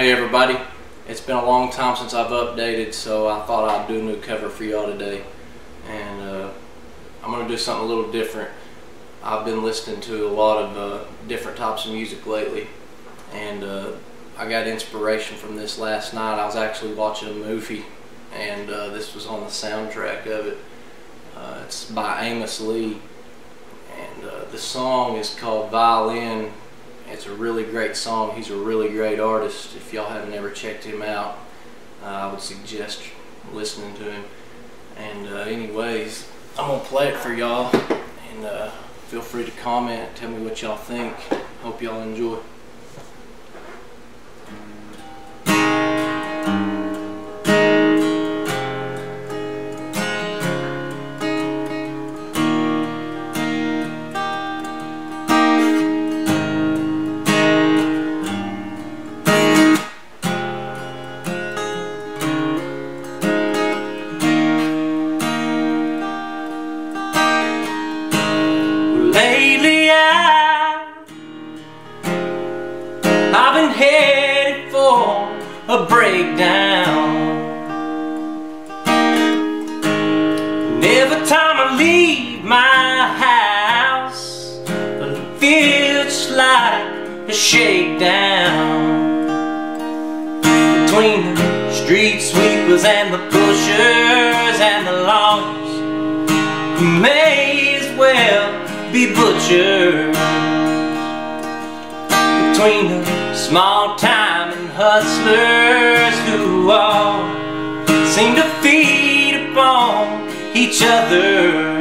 Hey everybody, it's been a long time since I've updated so I thought I'd do a new cover for y'all today and uh, I'm going to do something a little different. I've been listening to a lot of uh, different types of music lately and uh, I got inspiration from this last night. I was actually watching a movie and uh, this was on the soundtrack of it. Uh, it's by Amos Lee and uh, the song is called Violin it's a really great song. He's a really great artist. If y'all haven't ever checked him out, uh, I would suggest listening to him. And uh, anyways, I'm going to play it for y'all. And uh, feel free to comment. Tell me what y'all think. Hope y'all enjoy. Lately I, I've been headed for a breakdown. And every time I leave my house, it feels like a shakedown. Between the street sweepers and the pushers and the who may as well be butchers between the small time and hustlers who all seem to feed upon each other.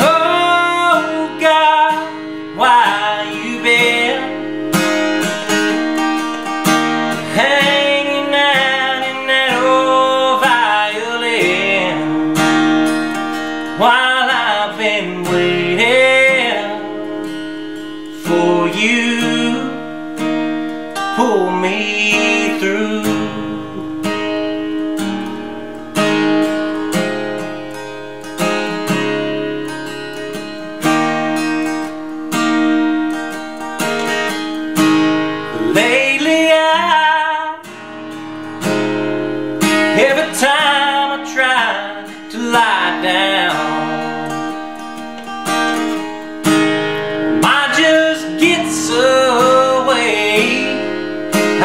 Oh God, why you been hanging Lately I Every time I try to lie down I just gets away.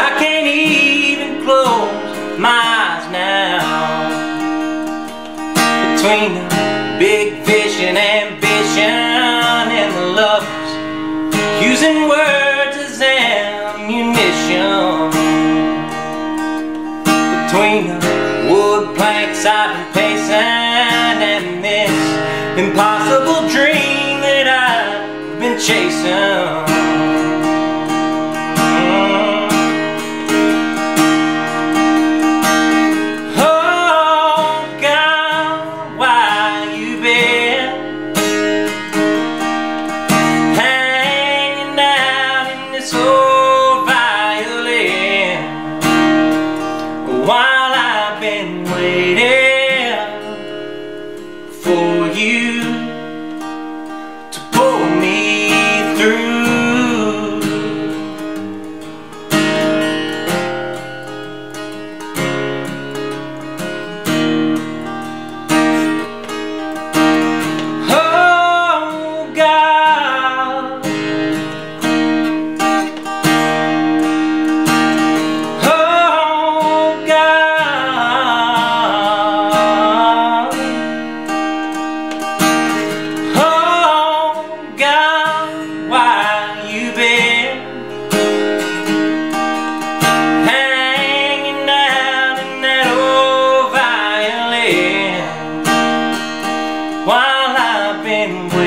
I can't even close my eyes now. Between the big and ambition and the lovers Using words I've been pacing and this impossible dream that I've been chasing. We.